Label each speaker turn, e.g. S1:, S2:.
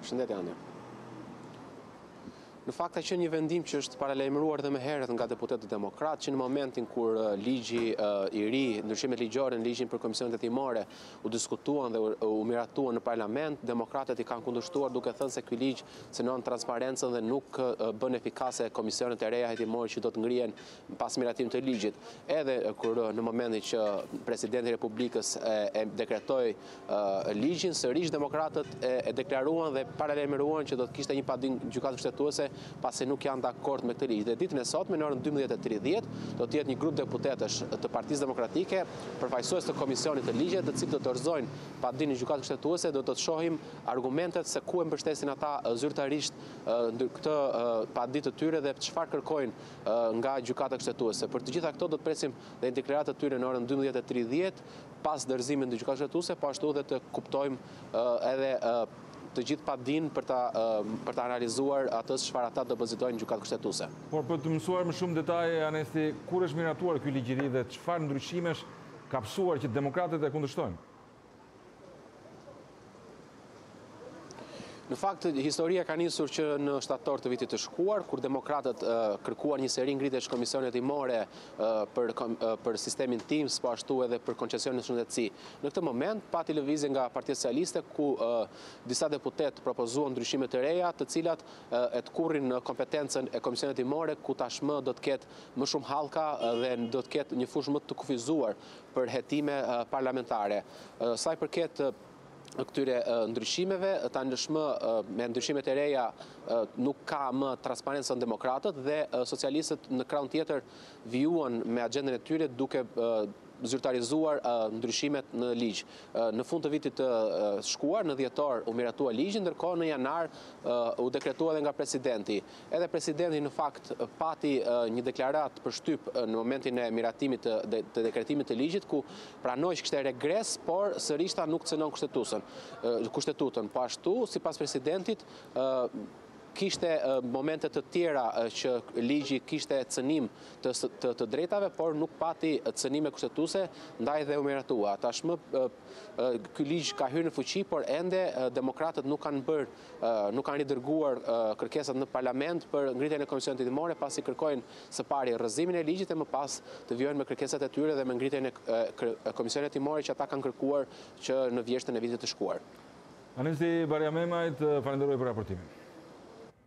S1: Përshëndetje Anja. Në fakt ka
S2: qenë një vendim që është paralajmëruar edhe më herët nga deputetët demokratë që në momentin kur ligji i ri, ndryshimet ligjore në ligjin për komisionet hetimore u diskutuan dhe u miratuan në parlament, demokratët i kanë kundërshtuar duke thënë se ky ligj cënon transparencën dhe nuk bën efikase komisionet e reja hetimore që do të ngrihen pas miratimit të ligjit, edhe kur në momentin që presidenti i Republikës e dekretoi ligjin, sërish demokratët e deklaruan dhe paralajmëruan që do të kishte një padi në gjykatë kushtetuese, pasi nuk janë dakord me këtë ligj. Dhe ditën e sotme, në orën 12.30, do të jetë një grup deputetësh të partisë demokratike, përfaqësues të komisionit të ligjeve, të cilët do të dorëzojnë padinë në gjykatë kushtetuese, do të shohim argumentet se ku e mbështesin ata zyrtarisht këtë padi të tyre dhe çfarë kërkojnë nga gjykata kushtetuese. Për të gjitha këto do të presim dhe deklaratat e tyre në orën 12:30 pas dorëzimit në gjykatën kushtetuese, po ashtu edhe të kuptojmë edhe të gjithë padinë për ta për ta analizuar atë se çfarë ata depozitojnë në gjykatë kushtetuese.
S1: Por për të mësuar më shumë detaje Anesti, kur është miratuar ky ligj i ri dhe çfarë ndryshimesh ka pësuar që demokratët e kundërshtojnë?
S2: Në fakt, historia ka nisur që në shtator të vitit të shkuar, kur demokratët kërkuan një seri ngritjesh komisione hetimore për, për sistemin TIMS, po ashtu edhe për koncesionin në shëndetësi. Në këtë moment, pati lëvizje nga Partia Socialiste, ku disa deputetë propozuan ndryshime të reja, të cilat e tkurrin kompetencën e komisioneve hetimore, ku tashmë do të ketë më shumë hallka dhe do të ketë një fushë më të kufizuar për hetime parlamentare. Sa i përket këtyre ndryshimeve, tanimë me ndryshimet e reja nuk ka më transparencë thonë demokratët dhe socialistët në krahun tjetër vijuan me agendën e tyre duke zyrtarizuar ndryshimet në ligj. Në fund të vitit të shkuar, në dhjetor u miratua ligji, ndërkohë në janar u dekretua dhe nga presidenti. Edhe presidenti në fakt pati një deklaratë për shtyp në momentin e miratimit të dekretimit të ligjit, ku pranoi që kishte regres, por sërish tha nuk cënon kushtetutën. Po ashtu, sipas presidentit, kishte momente të tjera që ligji kishte cënim të të drejtave, por nuk pati cënime kushtetuese, ndaj dhe u miratua. Tashmë, ky ligj ka hyrë në fuqi, por ende demokratët nuk kanë bërë nuk kanë ridërguar kërkesat në parlament për ngritjen e komisioneve hetimore, pasi kërkojnë së pari rrëzimin e ligjit e më pas të vijojnë me kërkesat e tyre dhe me ngritjen e komisioneve hetimore që ata kanë kërkuar që në vjeshtën e vitit të shkuar.
S1: Anesti Barjamemaj, të falënderoj për raportimin.